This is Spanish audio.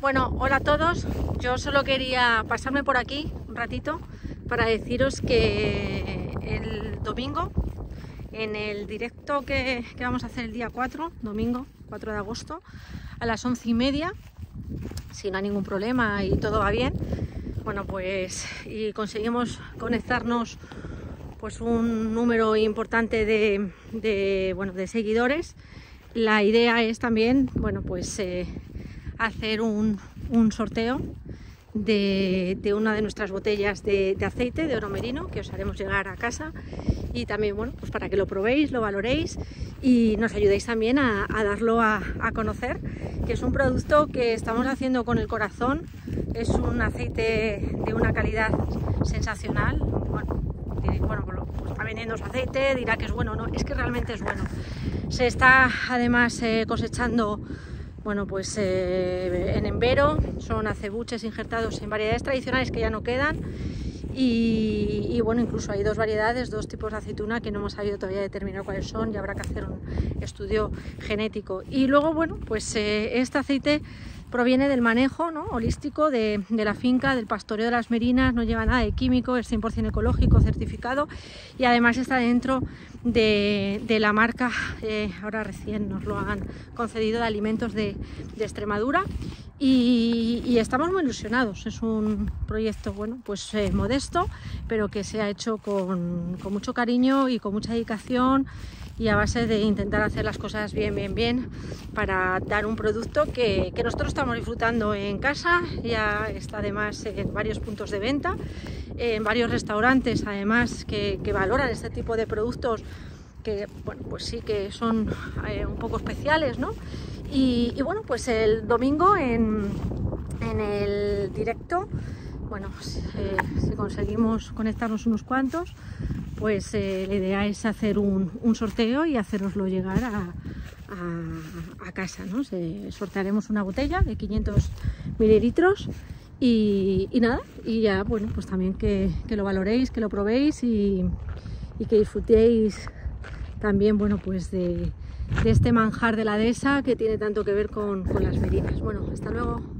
Bueno, hola a todos. Yo solo quería pasarme por aquí un ratito para deciros que el domingo, en el directo que, que vamos a hacer el día 4, domingo 4 de agosto, a las once y media, si no hay ningún problema y todo va bien, bueno, pues y conseguimos conectarnos pues un número importante de, de, bueno, de seguidores. La idea es también, bueno, pues eh, hacer un, un sorteo de, de, una de nuestras botellas de, aceite de oro merino que os haremos llegar a casa. Y también bueno pues para que lo probéis, lo valoréis y nos ayudéis también a, darlo a, a, conocer que es un producto que estamos haciendo con el corazón. Es un aceite de una calidad sensacional. Bueno, bueno pues está vendiendo su aceite dirá que es bueno no es que realmente es bueno. Se está además eh, cosechando bueno, pues eh, en Embero son acebuches injertados en variedades tradicionales que ya no quedan y, y, bueno, incluso hay dos variedades, dos tipos de aceituna que no hemos sabido todavía determinar cuáles son y habrá que hacer un estudio genético. Y luego, bueno, pues eh, este aceite proviene del manejo ¿no? holístico de, de, la finca, del pastoreo de las merinas, no lleva nada de químico, es 100% ecológico, certificado y además está dentro de, de la marca, eh, ahora recién nos lo han concedido, de alimentos de, de Extremadura y, estamos muy ilusionados. Es un proyecto bueno, pues eh, modesto, pero que se ha hecho con, con mucho cariño y con mucha dedicación y a base de intentar hacer las cosas bien, bien, bien para dar un producto que, que nosotros estamos disfrutando en casa, ya está además en varios puntos de venta, en varios restaurantes además que, que valoran este tipo de productos que, bueno, pues sí que son eh, un poco especiales, ¿no? Y, y, bueno, pues el domingo en, en el directo, bueno, eh, si conseguimos conectarnos unos cuantos, pues eh, la idea es hacer un, sorteo y hacernoslo llegar a, casa. ¿no? Sortearemos una botella de 500 mililitros y, nada, y ya, bueno, pues también que, lo valoréis, que lo probéis y, que disfrutéis también, bueno, pues de, de, este manjar de la dehesa que tiene tanto que ver con, con las merinas. Bueno, hasta luego.